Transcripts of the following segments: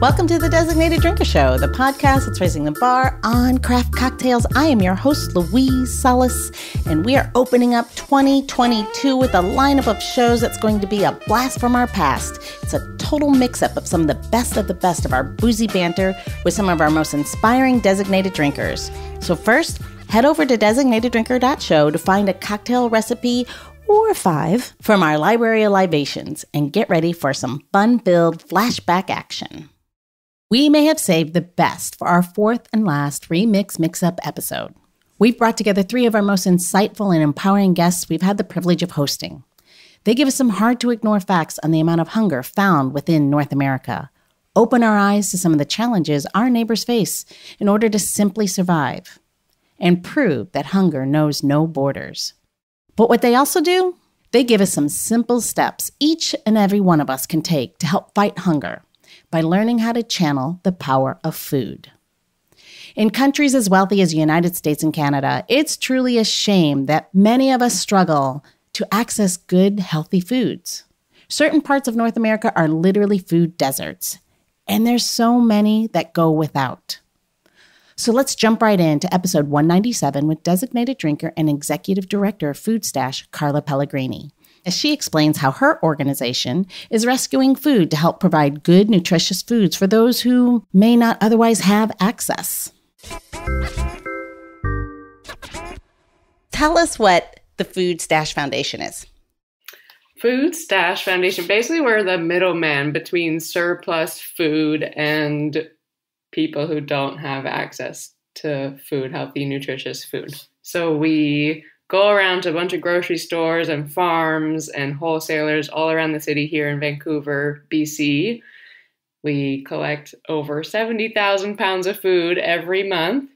Welcome to the Designated Drinker Show, the podcast that's raising the bar on craft cocktails. I am your host, Louise Solis, and we are opening up 2022 with a lineup of shows that's going to be a blast from our past. It's a total mix up of some of the best of the best of our boozy banter with some of our most inspiring designated drinkers. So, first, head over to designateddrinker.show to find a cocktail recipe or five from our library of libations and get ready for some fun filled flashback action. We may have saved the best for our fourth and last remix mix up episode. We've brought together three of our most insightful and empowering guests we've had the privilege of hosting. They give us some hard to ignore facts on the amount of hunger found within North America, open our eyes to some of the challenges our neighbors face in order to simply survive, and prove that hunger knows no borders. But what they also do, they give us some simple steps each and every one of us can take to help fight hunger by learning how to channel the power of food. In countries as wealthy as the United States and Canada, it's truly a shame that many of us struggle to access good, healthy foods. Certain parts of North America are literally food deserts, and there's so many that go without. So let's jump right into episode 197 with designated drinker and executive director of Food Stash, Carla Pellegrini as she explains how her organization is rescuing food to help provide good, nutritious foods for those who may not otherwise have access. Tell us what the Food Stash Foundation is. Food Stash Foundation, basically, we're the middleman between surplus food and people who don't have access to food, healthy, nutritious food. So we go around to a bunch of grocery stores and farms and wholesalers all around the city here in Vancouver, BC. We collect over 70,000 pounds of food every month.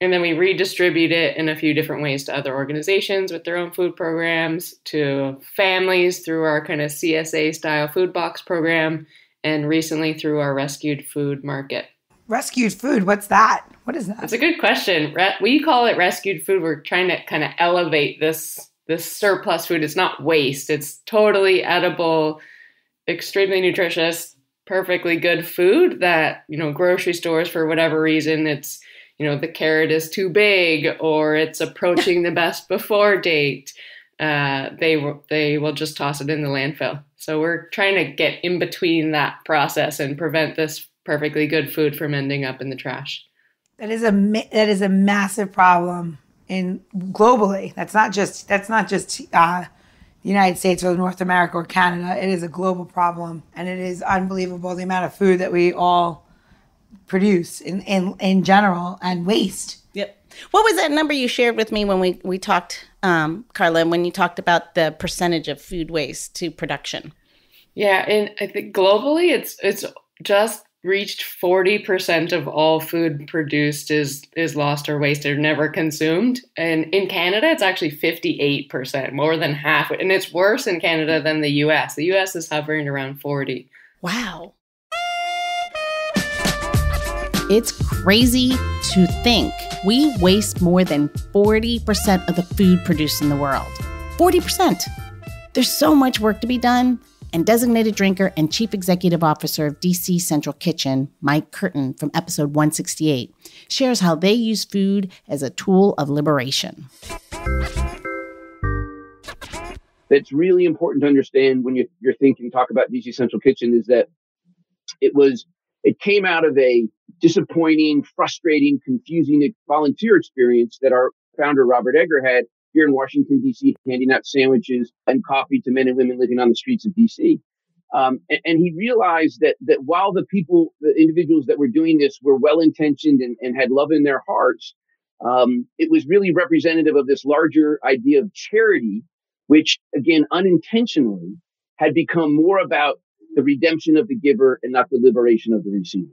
And then we redistribute it in a few different ways to other organizations with their own food programs, to families through our kind of CSA style food box program, and recently through our rescued food market. Rescued food, what's that? What is that? That's a good question. We call it rescued food. We're trying to kind of elevate this this surplus food. It's not waste. It's totally edible, extremely nutritious, perfectly good food that, you know, grocery stores for whatever reason it's you know the carrot is too big or it's approaching the best before date uh, they they will just toss it in the landfill. So we're trying to get in between that process and prevent this perfectly good food from ending up in the trash. That is a that is a massive problem in globally. That's not just that's not just uh, the United States or North America or Canada. It is a global problem, and it is unbelievable the amount of food that we all produce in in, in general and waste. Yep. What was that number you shared with me when we we talked, um, Carla? When you talked about the percentage of food waste to production? Yeah, and I think globally, it's it's just reached 40% of all food produced is is lost or wasted or never consumed. And in canada it's actually 58% more than half and it's worse in canada than the us the us is hovering around 40 wow. It's crazy to think we waste more than 40% of the food produced in the world. 40% there's so much work to be done and designated drinker and chief executive officer of DC Central Kitchen, Mike Curtin from episode 168, shares how they use food as a tool of liberation. That's really important to understand when you, you're thinking, talk about DC Central Kitchen is that it was, it came out of a disappointing, frustrating, confusing volunteer experience that our founder, Robert Egger, had here in Washington, D.C., handing out sandwiches and coffee to men and women living on the streets of D.C. Um, and, and, he realized that that while the people, the individuals that were doing this were well intentioned and, and, had love in their hearts, um, it was really representative of this larger idea of charity, which again unintentionally had become more about the redemption of the giver and not the liberation of the receiver.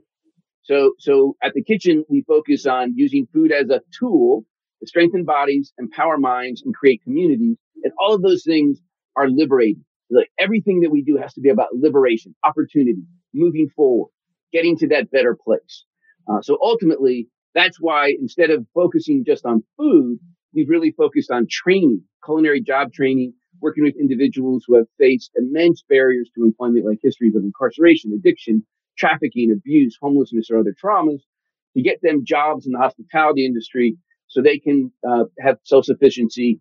So, so at the kitchen, we focus on using food as a tool to strengthen bodies, empower minds, and create communities. And all of those things are liberating. Like everything that we do has to be about liberation, opportunity, moving forward, getting to that better place. Uh, so ultimately, that's why instead of focusing just on food, we've really focused on training, culinary job training, working with individuals who have faced immense barriers to employment, like histories of incarceration, addiction, trafficking, abuse, homelessness, or other traumas to get them jobs in the hospitality industry so they can uh, have self sufficiency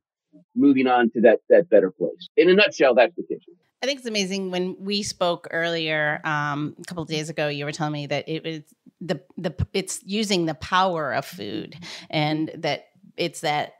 moving on to that that better place. In a nutshell, that's the kitchen. I think it's amazing when we spoke earlier um, a couple of days ago. You were telling me that it was the the it's using the power of food, and that it's that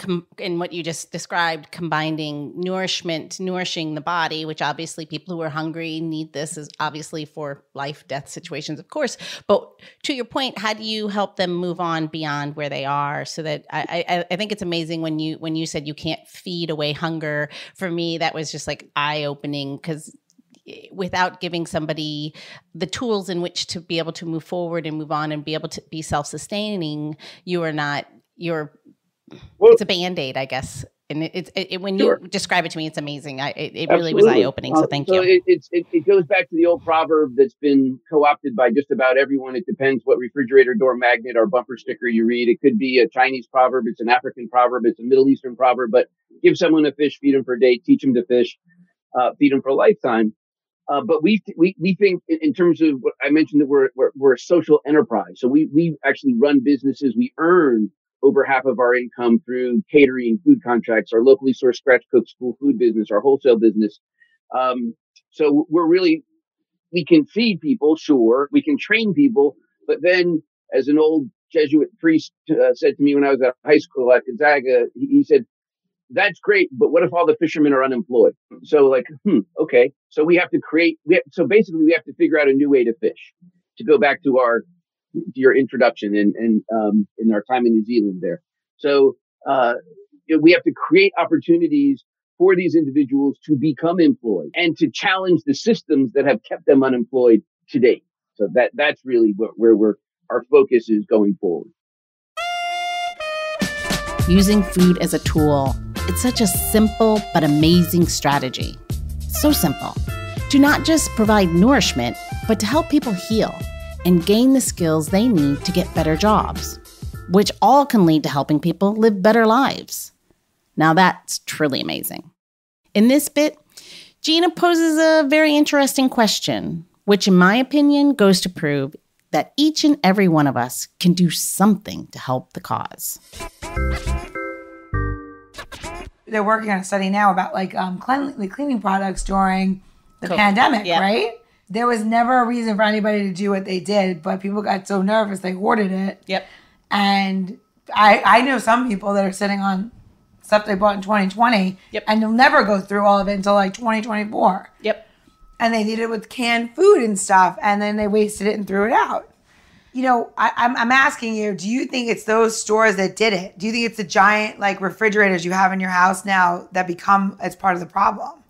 com- in what you just described, combining nourishment, nourishing the body, which obviously people who are hungry need this is obviously for life death situations, of course. But to your point, how do you help them move on beyond where they are? So that I, I, I think it's amazing when you when you said you can't feed away hunger. For me, that was just like eye opening because eh, without giving somebody the tools in which to be able to move forward and move on and be able to be self-sustaining you are not you're well, it's a band aid, I guess. And it's it, when sure. you describe it to me, it's amazing. I, it, it really was eye opening. So uh, thank so you. It, it, it goes back to the old proverb that's been co opted by just about everyone. It depends what refrigerator door magnet or bumper sticker you read. It could be a Chinese proverb, it's an African proverb, it's a Middle Eastern proverb. But give someone a fish, feed them for a day, teach them to fish, uh, feed them for a lifetime. Uh, but we, we we think in, in, terms of what I mentioned that we're, we're we're a social enterprise. So we we actually run businesses. We earn over half of our income through catering food contracts, our locally sourced scratch cook school food business, our wholesale business. Um, so we're really, we can feed people, sure, we can train people, but then as an old Jesuit priest uh, said to me when I was at high school at Gonzaga, he, he said, that's great, but what if all the fishermen are unemployed? So like, hmm, okay. So we have to create, we have, so basically we have to figure out a new way to fish to go back to our your introduction and and um, in our time in New Zealand there. So uh, we have to create opportunities for these individuals to become employed and to challenge the systems that have kept them unemployed today. So that that's really where, where we're our focus is going forward. Using food as a tool. It's such a simple but amazing strategy. So simple. To not just provide nourishment, but to help people heal and gain the skills they need to get better jobs, which all can lead to helping people live better lives. Now that's truly amazing. In this bit, Gina poses a very interesting question, which, in my opinion, goes to prove that each and every one of us can do something to help the cause. They're working on a study now about like um, cleaning products during the COVID. pandemic, yep. right? There was never a reason for anybody to do what they did, but people got so nervous they hoarded it. Yep. And I I know some people that are sitting on stuff they bought in 2020 yep. and they'll never go through all of it until like 2024. Yep. And they did it with canned food and stuff and then they wasted it and threw it out. You know, I, I'm, I'm asking you, do you think it's those stores that did it? Do you think it's the giant like refrigerators you have in your house now that become as part of the problem?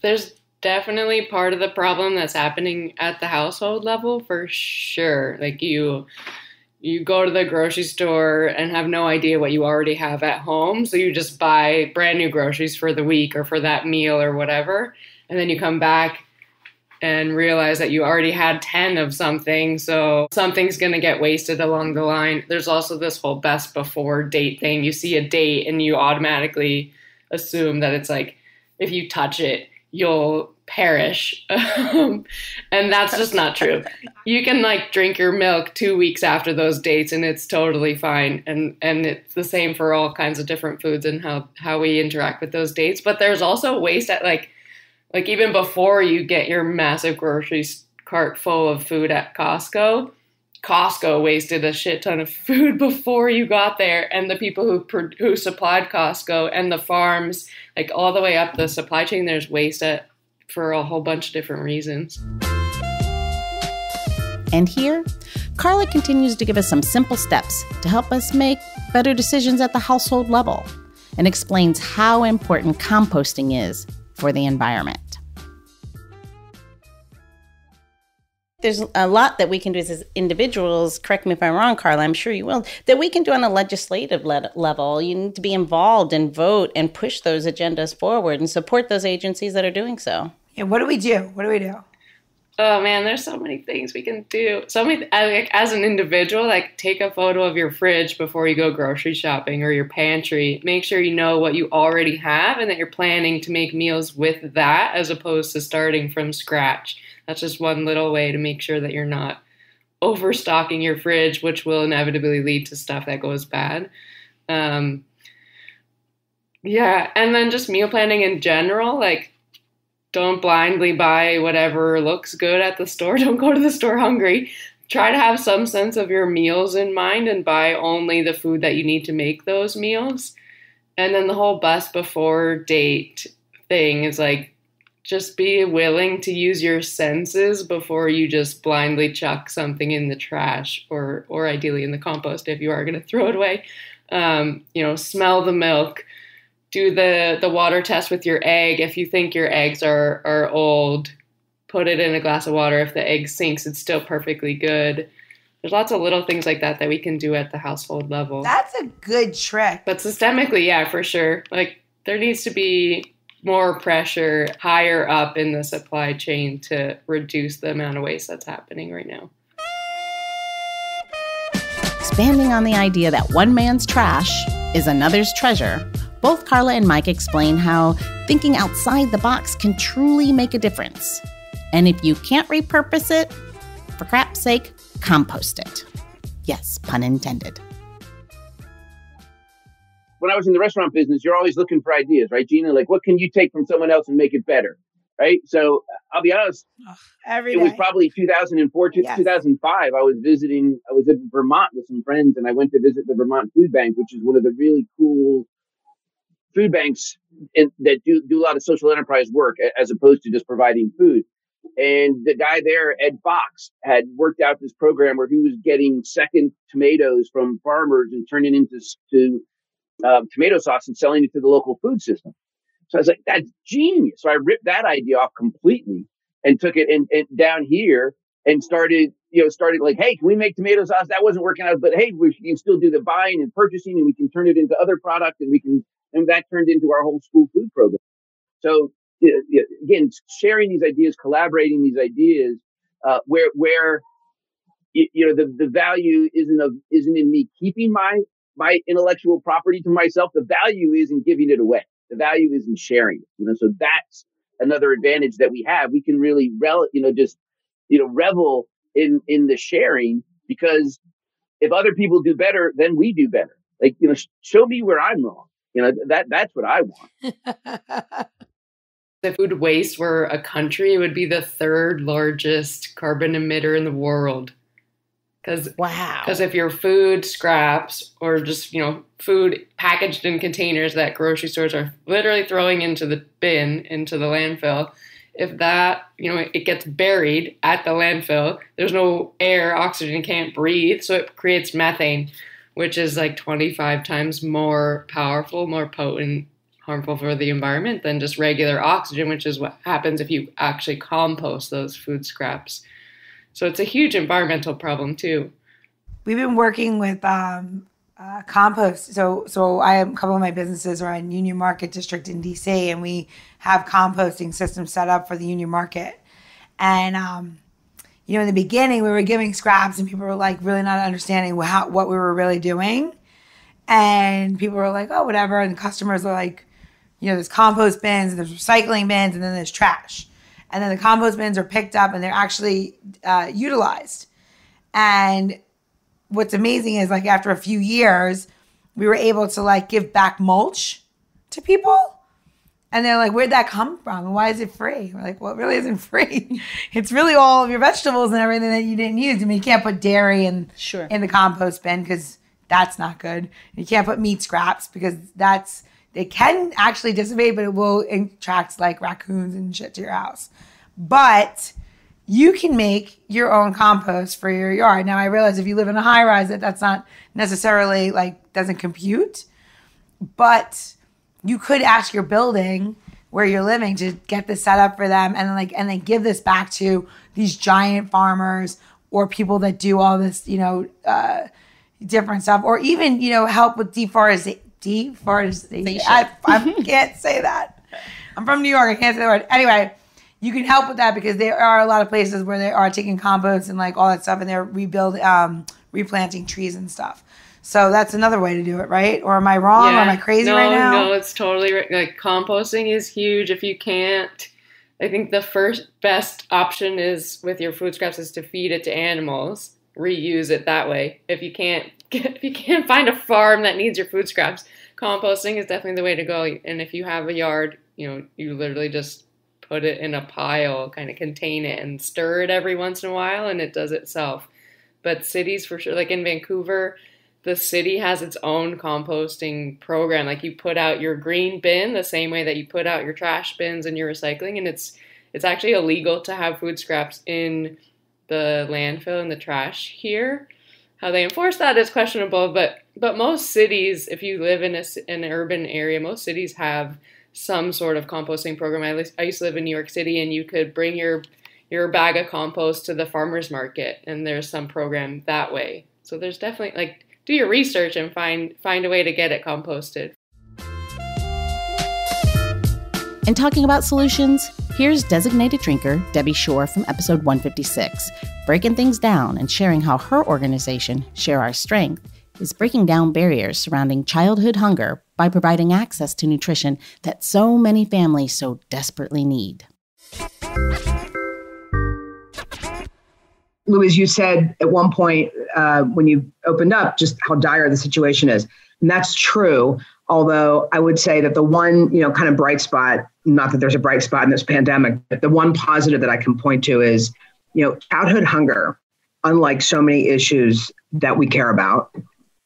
There's definitely part of the problem that's happening at the household level for sure. Like you you go to the grocery store and have no idea what you already have at home, so you just buy brand new groceries for the week or for that meal or whatever. And then you come back and realize that you already had 10 of something, so something's going to get wasted along the line. There's also this whole best before date thing. You see a date and you automatically assume that it's like if you touch it, you'll perish. Um, and that's just not true. You can like drink your milk 2 weeks after those dates and it's totally fine and and it's the same for all kinds of different foods and how how we interact with those dates, but there's also waste at like like even before you get your massive grocery cart full of food at Costco, Costco wasted a shit ton of food before you got there, and the people who who supplied Costco and the farms, like all the way up the supply chain, there's waste for a whole bunch of different reasons. And here, Carla continues to give us some simple steps to help us make better decisions at the household level, and explains how important composting is for the environment. There's a lot that we can do as individuals. Correct me if I'm wrong, Carla. I'm sure you will. That we can do on a legislative le- level. You need to be involved and vote and push those agendas forward and support those agencies that are doing so. Yeah. What do we do? What do we do? Oh man, there's so many things we can do. So many, like as an individual, like take a photo of your fridge before you go grocery shopping or your pantry. Make sure you know what you already have and that you're planning to make meals with that as opposed to starting from scratch. That's just one little way to make sure that you're not overstocking your fridge, which will inevitably lead to stuff that goes bad. Um, yeah, and then just meal planning in general, like don't blindly buy whatever looks good at the store. Don't go to the store hungry. Try to have some sense of your meals in mind and buy only the food that you need to make those meals. And then the whole best before date thing is like just be willing to use your senses before you just blindly chuck something in the trash or or ideally in the compost if you are going to throw it away. Um, you know, smell the milk do the the water test with your egg. If you think your eggs are are old, put it in a glass of water. If the egg sinks, it's still perfectly good. There's lots of little things like that that we can do at the household level. That's a good trick. But systemically, yeah, for sure. Like there needs to be more pressure higher up in the supply chain to reduce the amount of waste that's happening right now. Expanding on the idea that one man's trash is another's treasure, both Carla and Mike explain how thinking outside the box can truly make a difference. And if you can't repurpose it, for crap's sake, compost it. Yes, pun intended. When I was in the restaurant business, you're always looking for ideas, right, Gina? Like, what can you take from someone else and make it better? Right. So I'll be honest. Every it day. was probably 2004 to Yes. 2005. I was visiting, I was in Vermont with some friends and I went to visit the Vermont Food Bank, which is one of the really cool food banks in, that do, do a lot of social enterprise work as opposed to just providing food. And the guy there, Ed Fox, had worked out this program where he was getting second tomatoes from farmers and turning into to uh, tomato sauce and selling it to the local food system. So I was like, that's genius. So I ripped that idea off completely and took it and, down here and started, you know, started like, hey, can we make tomato sauce? That wasn't working out, but hey, we can still do the buying and purchasing and we can turn it into other products and we can, and that turned into our whole school food program. So you know, again, sharing these ideas, collaborating these ideas, uh, where, where, you know, the, the value isn't of, isn't in me keeping my, my intellectual property to myself. The value is in giving it away. The value is in sharing it. You know, so that's another advantage that we have. We can really rel, you know, just, you know, revel in, in the sharing because if other people do better, then we do better. Like, you know, sh- show me where I'm wrong. You know, that, that's what I want. If food waste were a country, it would be the third largest carbon emitter in the world. Because Wow. Because if your food scraps or just, you know, food packaged in containers that grocery stores are literally throwing into the bin, into the landfill, if that, you know, it gets buried at the landfill, there's no air, oxygen can't breathe, so it creates methane, which is like 25 times more powerful, more potent, harmful for the environment than just regular oxygen, which is what happens if you actually compost those food scraps. So it's a huge environmental problem too. We've been working with um, uh, compost. So, so I have a couple of my businesses are in Union Market District in DC, and we have composting systems set up for the Union Market. And um, you know, in the beginning, we were giving scraps, and people were like really not understanding how what we were really doing. And people were like, "Oh, whatever." And customers are like, "You know, there's compost bins, and there's recycling bins, and then there's trash." And then the compost bins are picked up, and they're actually uh, utilized. And what's amazing is like after a few years, we were able to like give back mulch to people. And they're like, where'd that come from? And why is it free? We're like, well, it really isn't free. It's really all of your vegetables and everything that you didn't use. I mean, you can't put dairy in, Sure. in the compost bin because that's not good. You can't put meat scraps because that's, they can actually dissipate, but it will attract like raccoons and shit to your house. But you can make your own compost for your yard. Now I realize if you live in a high rise that that's not necessarily like doesn't compute, but you could ask your building where you're living to get this set up for them and like and then give this back to these giant farmers or people that do all this, you know, uh, different stuff or even, you know, help with deforestation. Deforestation. I, I can't say that. I'm from New York. I can't say the word. Anyway, you can help with that because there are a lot of places where they are taking compost and like all that stuff and they're rebuilding um, replanting trees and stuff so that's another way to do it right or am i wrong or am i crazy no, right now No, it's totally right. Like composting is huge. If you can't, I think the first best option is with your food scraps is to feed it to animals, reuse it that way. If you can't, if you can't find a farm that needs your food scraps, composting is definitely the way to go. And if you have a yard, you know, you literally just put it in a pile, kind of contain it, and stir it every once in a while, and it does itself. But cities, for sure, like in Vancouver, the city has its own composting program. Like you put out your green bin the same way that you put out your trash bins and your recycling, and it's it's actually illegal to have food scraps in the landfill and the trash here. How they enforce that is questionable, but but most cities, if you live in a, an urban area, most cities have some sort of composting program. I, I used to live in New York City, and you could bring your your bag of compost to the farmers market, and there's some program that way. So there's definitely like do your research and find find a way to get it composted. And talking about solutions, here's designated drinker Debbie Shore from episode 156, breaking things down and sharing how her organization, Share Our Strength, is breaking down barriers surrounding childhood hunger by providing access to nutrition that so many families so desperately need. Louise, you said at one point uh, when you opened up just how dire the situation is. And that's true. Although I would say that the one, you know, kind of bright spot, not that there's a bright spot in this pandemic, but the one positive that I can point to is, you know, childhood hunger, unlike so many issues that we care about,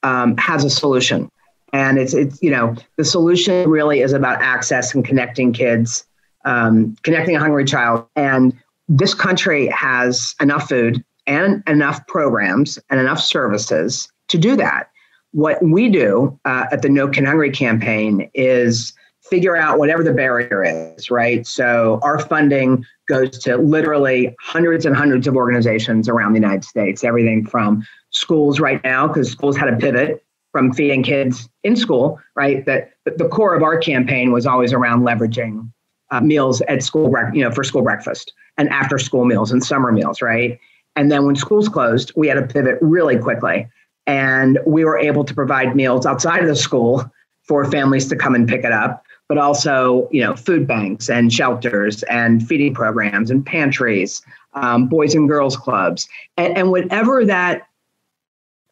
um, has a solution. And it's, it's, you know, the solution really is about access and connecting kids, um, connecting a hungry child. And this country has enough food and enough programs and enough services to do that. What we do uh, at the No Kid Hungry campaign is figure out whatever the barrier is, right? So our funding goes to literally hundreds and hundreds of organizations around the United States, everything from schools right now, because schools had a pivot from feeding kids in school, right? That the core of our campaign was always around leveraging uh, meals at school, you know, for school breakfast and after school meals and summer meals, right? And then when schools closed, we had to pivot really quickly. And we were able to provide meals outside of the school for families to come and pick it up, but also, you know, food banks and shelters and feeding programs and pantries, um, boys and girls clubs, and, and whatever that,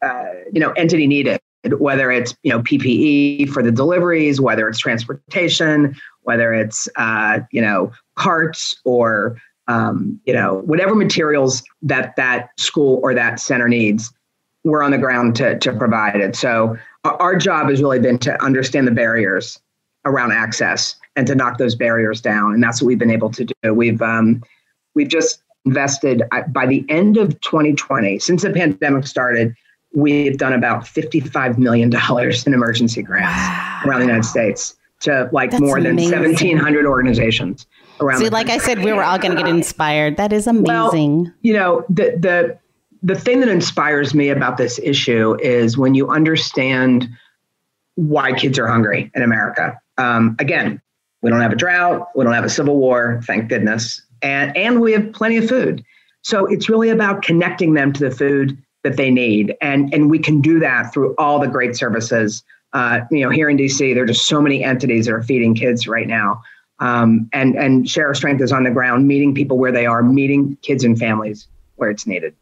uh, you know, entity needed, whether it's, you know, PPE for the deliveries, whether it's transportation, whether it's, uh, you know, carts or um, you know, whatever materials that that school or that center needs, we're on the ground to, to provide it. So our job has really been to understand the barriers around access and to knock those barriers down. And that's what we've been able to do. We've um, we've just invested by the end of 2020, since the pandemic started, we've done about $55 million in emergency grants wow. around the United States to like That's more than amazing. 1,700 organizations around. See, like I said, we were all going to get inspired. That is amazing. Well, you know, the the the thing that inspires me about this issue is when you understand why kids are hungry in America. Um, again, we don't have a drought, we don't have a civil war, thank goodness, and and we have plenty of food. So it's really about connecting them to the food that they need, and and we can do that through all the great services. Uh, you know, here in DC, there are just so many entities that are feeding kids right now. Um, and and Share Strength is on the ground, meeting people where they are, meeting kids and families where it's needed.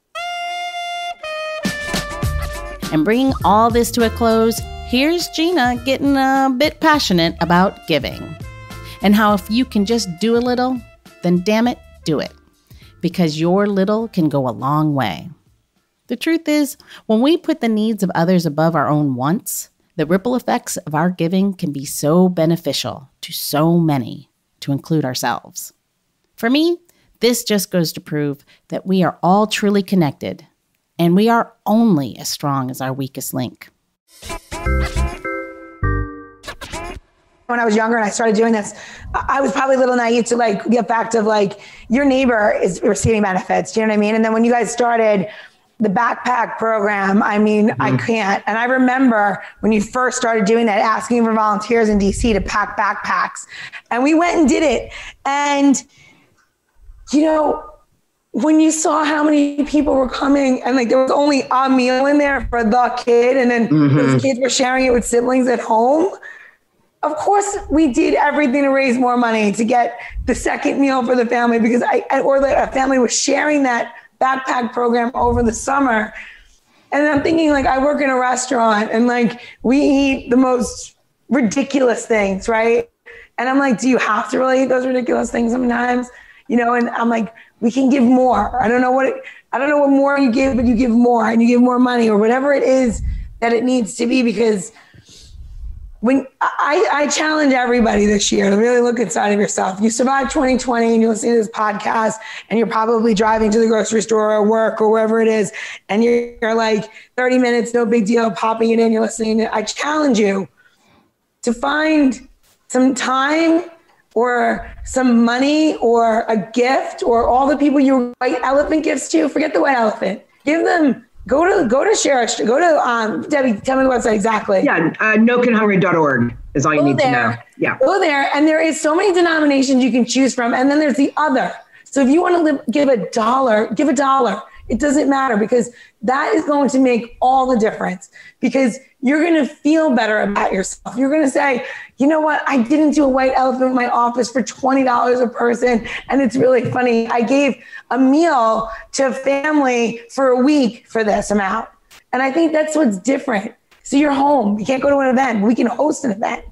And bringing all this to a close, here's Gina getting a bit passionate about giving, and how if you can just do a little, then damn it, do it, because your little can go a long way. The truth is, when we put the needs of others above our own wants, the ripple effects of our giving can be so beneficial to so many to include ourselves. For me, this just goes to prove that we are all truly connected, and we are only as strong as our weakest link. When I was younger and I started doing this, I was probably a little naive to like the fact of like your neighbor is receiving benefits. Do you know what I mean? And then when you guys started the backpack program, I mean, mm-hmm. I can't. And I remember when you first started doing that, asking for volunteers in DC to pack backpacks. And we went and did it. And you know, when you saw how many people were coming and like there was only a meal in there for the kid and then Mhm. those kids were sharing it with siblings at home of course we did everything to raise more money to get the second meal for the family because i I- or that a family was sharing that backpack program over the summer. And i'm thinking like i work in a restaurant and like we eat the most ridiculous things right? And i'm like do you have to really eat those ridiculous things sometimes you know and i'm like we can give more i don't know what it, i don't know what more you give but you give more and you give more money or whatever it is that it needs to be because when I, I challenge everybody this year to really look inside of yourself. You survived 2020 and you're listening to this podcast and you're probably driving to the grocery store or work or wherever it is. And you're, you're like 30 minutes, no big deal, popping it in, you're listening. I challenge you to find some time or some money or a gift or all the people you white elephant gifts to. Forget the white elephant. Give them, go to, go to share, go to, um, Debbie, tell me the website exactly. Yeah, uh, nokidhungry.org is all you Go need to know. Yeah. Go there, and there is so many denominations you can choose from, and then there's the other. So if you want to live, give a dollar, give a dollar. It doesn't matter because that is going to make all the difference. Because you're going to feel better about yourself. You're going to say, you know what? I didn't do a white elephant in my office for twenty dollars a person, and it's really funny. I gave a meal to a family for a week for this amount, and I think that's what's different. So you're home. You can't go to an event. We can host an event.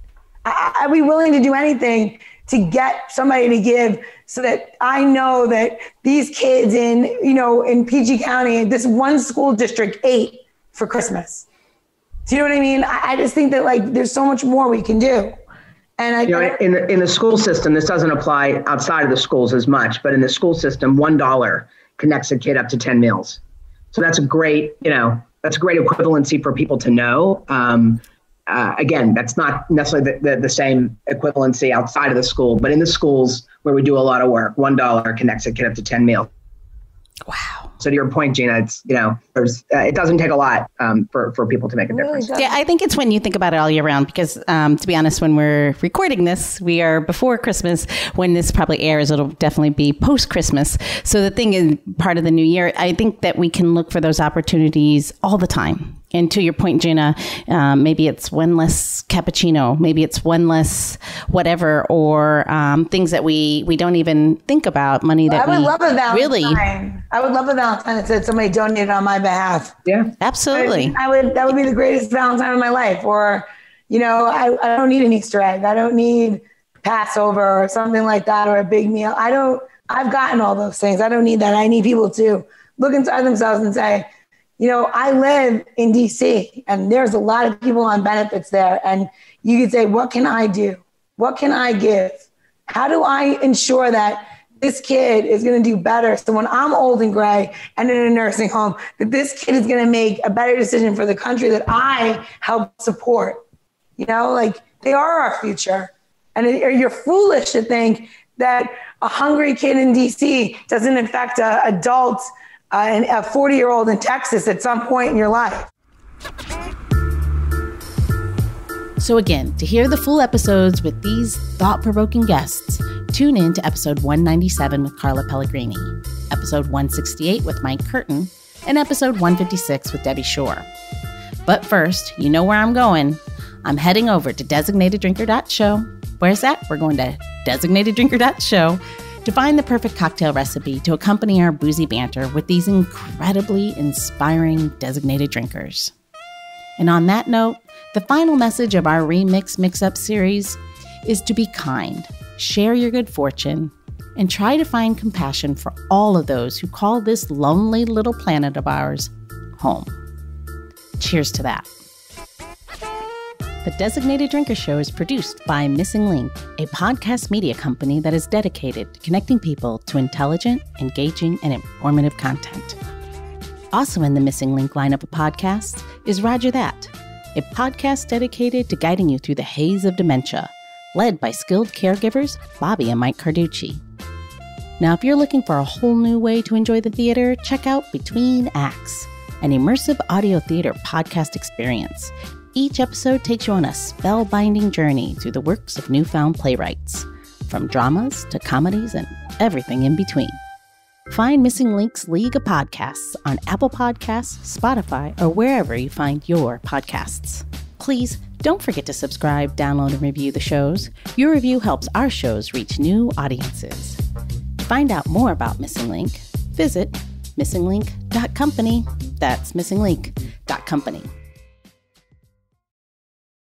I, I'd be willing to do anything to get somebody to give so that I know that these kids in, you know, in PG County, this one school district ate for Christmas. Do you know what I mean? I, I just think that like there's so much more we can do. And I, You know, in the, in the school system, this doesn't apply outside of the schools as much, but in the school system, one dollar connects a kid up to ten meals. So that's a great, you know, that's a great equivalency for people to know. Um, uh, again, that's not necessarily the, the, the same equivalency outside of the school, but in the schools where we do a lot of work, one dollar connects a kid up to ten meals. Wow. So to your point, Gina, it's you know, there's uh, it doesn't take a lot um, for for people to make a It really difference. Yeah, I think it's when you think about it all year round because, um, to be honest, when we're recording this, we are before Christmas. When this probably airs, it'll definitely be post Christmas. So the thing is, part of the new year, I think that we can look for those opportunities all the time. And to your point, Gina, um, maybe it's one less cappuccino, maybe it's one less whatever, or um, things that we we don't even think about. Money that I would we love a Valentine. really, I would love a Valentine that said somebody donated on my behalf. Yeah. absolutely. I would that would be the greatest Valentine of my life. Or, you know, I, I don't need an Easter egg. I don't need Passover or something like that or a big meal. I don't I've gotten all those things. I don't need that. I need people to look inside themselves and say, you know, I live in DC and there's a lot of people on benefits there. And you could say, what can I do? What can I give? How do I ensure that this kid is going to do better? So when I'm old and gray and in a nursing home, that this kid is going to make a better decision for the country that I help support. You know, like they are our future. And you're foolish to think that a hungry kid in DC doesn't infect a adult, uh, a 40 year old in Texas at some point in your life. So, again, to hear the full episodes with these thought provoking guests, tune in to episode 197 with Carla Pellegrini, episode 168 with Mike Curtin, and episode 156 with Debbie Shore. But first, you know where I'm going. I'm heading over to designateddrinker.show. Where's that? We're going to designateddrinker.show to find the perfect cocktail recipe to accompany our boozy banter with these incredibly inspiring designated drinkers. And on that note, the final message of our Remix Mix Up series is to be kind, share your good fortune, and try to find compassion for all of those who call this lonely little planet of ours home. Cheers to that. The Designated Drinker Show is produced by Missing Link, a podcast media company that is dedicated to connecting people to intelligent, engaging, and informative content. Also in the Missing Link lineup of podcasts is Rodger That, a podcast dedicated to guiding you through the haze of dementia, led by skilled caregivers Bobbi and Mike Carducci. Now, if you're looking for a whole new way to enjoy the theater, check out Between Acts, an immersive audio theater podcast experience. Each episode takes you on a spellbinding journey through the works of newfound playwrights, from dramas to comedies and everything in between. Find Missing Links League of Podcasts on Apple Podcasts, Spotify, or wherever you find your podcasts. Please don't forget to subscribe, download, and review the shows. Your review helps our shows reach new audiences. To find out more about Missing Link, visit missinglink.company. That's missinglink.company.